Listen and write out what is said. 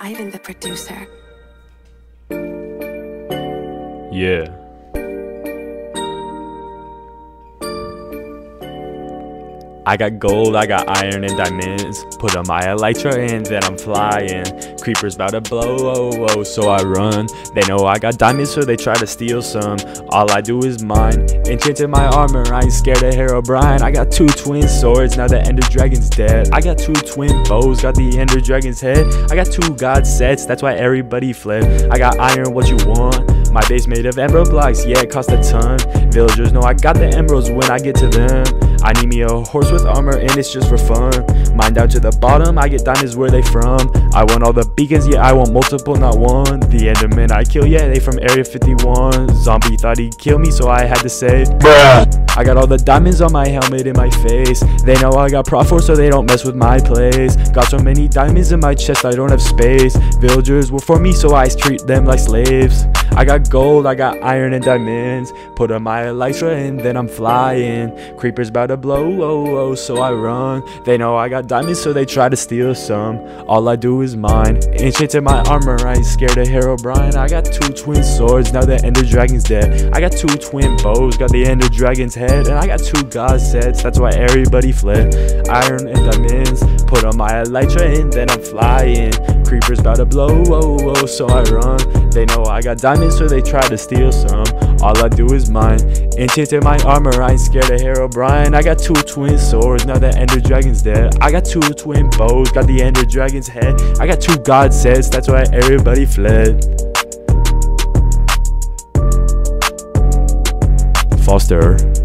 Ivan the producer. Yeah. I got gold, I got iron and diamonds. Put on my elytra and then I'm flying. Creepers about to blow, oh, oh, so I run. They know I got diamonds, so they try to steal some. All I do is mine. Enchanted my armor, I ain't scared of Herobrine. I got two twin swords, now the Ender Dragon's dead. I got two twin bows, got the Ender Dragon's head. I got two god sets, that's why everybody fled. I got iron, what you want? My base made of emerald blocks, yeah, it cost a ton. Villagers know I got the emeralds when I get to them. I need me a horse with armor and it's just for fun. Mine down to the bottom, I get diamonds where they from. I want all the beacons, yeah, I want multiple, not one. The Enderman I kill, yeah, they from Area 51. Zombie thought he'd kill me, so I had to say, Bruh. I got all the diamonds on my helmet in my face. They know I got Prot 4, so they don't mess with my place. Got so many diamonds in my chest, I don't have space. Villagers were for me, so I treat them like slaves. I got gold, I got iron and diamonds. Put on my elytra and then I'm flying. Creepers about to blow, oh, oh, so I run. They know I got diamonds, so they try to steal some. All I do is mine. Enchanted my armor, I ain't scared of Herobrine. I got two twin swords, now the Ender Dragon's dead. I got two twin bows, got the Ender Dragon's head. And I got two god sets, that's why everybody fled. Iron and diamonds, put on my elytra and then I'm flying. Creepers about to blow, oh, oh, so I run. They know I got diamonds, so they try to steal some. All I do is mine. Enchanted my armor, I ain't scared of Herobrine. I got two twin swords, now the Ender Dragon's dead. I got two twin bows, got the Ender Dragon's head. I got two god sets, that's why everybody fled. Foster.